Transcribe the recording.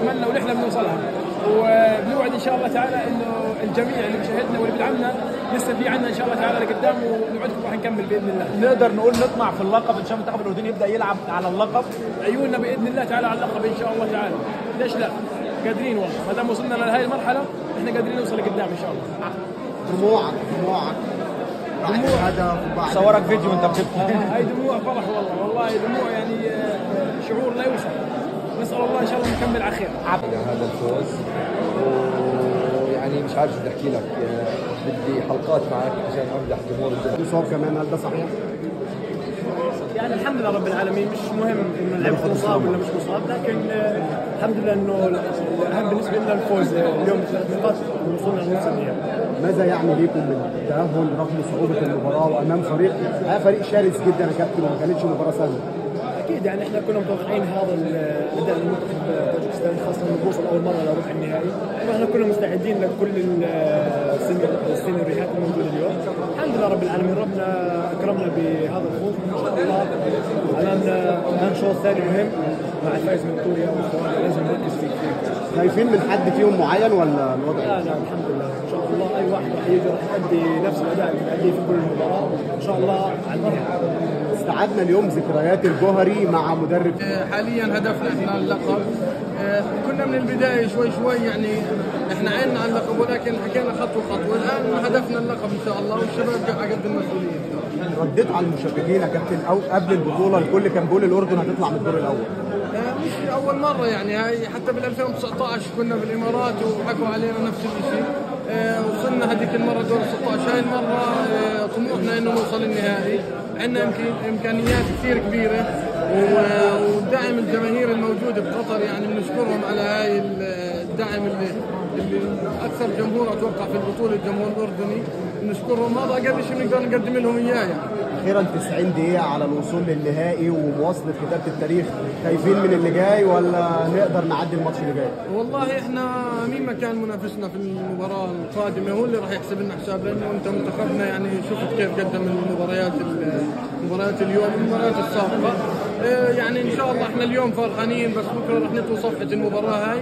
نتمنى ونحلم نوصلها. وبنوعد إن شاء الله تعالى إنه الجميع اللي بيشاهدنا واللي بيدعمنا لسه في عنا إن شاء الله تعالى لقدام ونوعدكم راح نكمل بإذن الله. نقدر نقول نطمع في اللقب إن شاء الله المنتخب الاردني يبدأ يلعب على اللقب. عيوننا بإذن الله تعالى على اللقب إن شاء الله تعالى. ليش لا؟ قادرين والله. ما دام وصلنا لهي المرحلة إحنا قادرين نوصل لقدام إن شاء الله. دموعك دموعك. بعد الهدف وبعد صورك فيديو وانت بتبكي. آه، هاي دموع فرح والله. والله دموع يعني آه، شعور لا نسال الله إن شاء الله نكمل على خير. على هذا الفوز. ويعني مش عارف شو بدي أحكي لك. بدي حلقات معك عشان امدح جمهور الجمهور مصاب كمان هل ده صحيح؟ يعني الحمد لله رب العالمين مش مهم إنه اللعيبه مصاب ولا مش مصاب لكن الحمد لله إنه الأهم بالنسبة لنا الفوز اليوم ثلاث نقاط وصولنا لنص النهائي. ماذا يعني ليكم من التأهل رغم صعوبة المباراة وأمام فريق آه فريق شرس جدا يا كابتن وما كانتش مباراة سهلة؟ أكيد يعني إحنا كنا متوقعين هذا الاداء من منتخب طاجكستان خاصة إنه بوصل أول مرة لربع النهائي. وإحنا كنا مستعدين لكل السيناريو- السيناريوهات الموجوده اليوم. الحمد لله رب العالمين ربنا أكرمنا بهذا الفوز إن شاء الله. امامنا امام شوط ثاني مهم. مع الفائز من كوريا لازم نركز فيه. كثير خايفين من حد فيهم معين ولا الوضع؟ لا لا الحمد لله. إن شاء الله أي واحد راح يجي راح يؤدي نفس الأداء اللي في كل مباراه إن شاء الله على النهائي استعدنا اليوم ذكريات الجوهري مع مدرب حاليا هدفنا إحنا اللقب. آه، كنا من البداية شوي شوي يعني إحنا عيننا على اللقب ولكن حكينا خطوة خطوة. الآن هدفنا اللقب إن شاء الله والشباب على قد المسؤولية. رديت على المشككين يا كابتن أو قبل البطولة الكل كان بيقول الأردن هتطلع من الدور الأول. آه، مش أول مرة يعني هاي حتى بال 2019 كنا بالإمارات وحكوا علينا نفس الشيء آه، وصلنا هذيك المره دور 16 هاي المره طموحنا إنه نوصل النهائي. عندنا إمكانيات كثير كبيرة. و- والدعم الجماهير الموجود بقطر يعني بنشكرهم على هاي ال- الدعم اللي أكثر جمهور أتوقع في البطولة الجمهور الأردني. بنشكرهم هذا أقل شيء بنقدر نقدم لهم اياه يعني أخيرا 90 دقيقة على الوصول للنهائي ومواصلة كتابة التاريخ. خايفين من اللي جاي ولا نقدر نعدي الماتش اللي جاي؟ والله إحنا مين ما كان منافسنا في المباراة القادمة هو اللي راح يحسب لنا حساب لأنه أنت منتخبنا يعني شفت كيف قدم المباريات المباريات اليوم المباريات السابقة. آه يعني إن شاء الله إحنا اليوم فرحانين بس بكرة راح نطوي صفحة المباراة هاي.